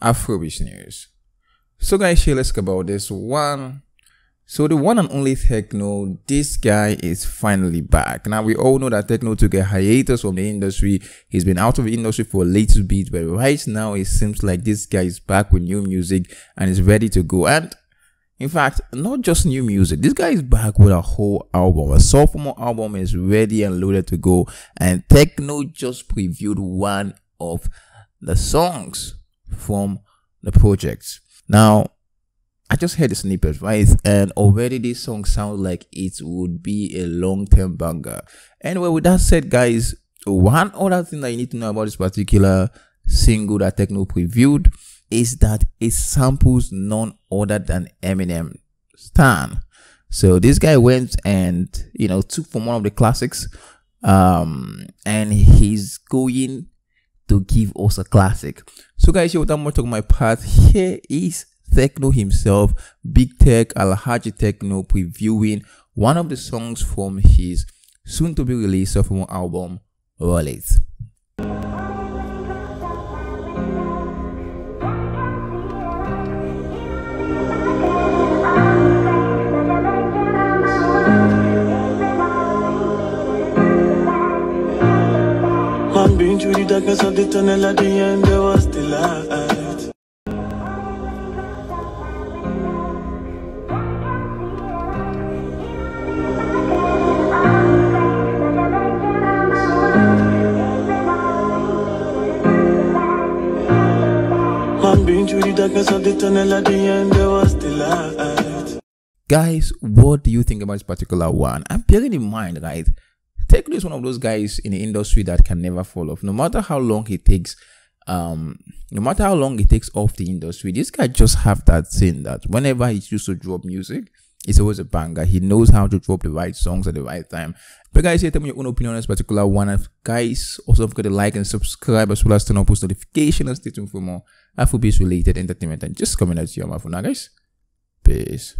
Afrobeat news. So guys, here let's talk about this one. So the one and only Tekno, this guy is finally back. Now we all know that Tekno took a hiatus from the industry. He's been out of the industry for a little bit, but right now it seems like this guy is back with new music and is ready to go. And in fact, not just new music. This guy is back with a whole album. A sophomore album is ready and loaded to go. And Tekno just previewed one of the songs from the project. Now, I just heard the snippet, right? And already this song sounds like it would be a long-term banger. Anyway, with that said, guys, one other thing that you need to know about this particular single that Tekno previewed is that it samples none other than Eminem Stan. So this guy went and you know took from one of the classics, um, and he's going to give us a classic. So guys, here without more talk my part, here is Tekno himself, Big Tech Alhaji Tekno previewing one of the songs from his soon to be released sophomore album, Roll It. Man been through the darkness of the tunnel at the end there was the light Man been through the darkness of the tunnel at the end there was the light Guys, what do you think about this particular one? I'm bearing in mind, right? Tekno is one of those guys in the industry that can never fall off. No matter how long it takes, um, no matter how long it takes off the industry, this guy just have that thing that whenever he used to drop music, it's always a banger. He knows how to drop the right songs at the right time. But guys, here tell me your own opinion on this particular one. And guys, also forget to like and subscribe as well as turn on post notifications and stay tuned for more Afrobeats related entertainment and just coming at you on my phone now, guys. Peace.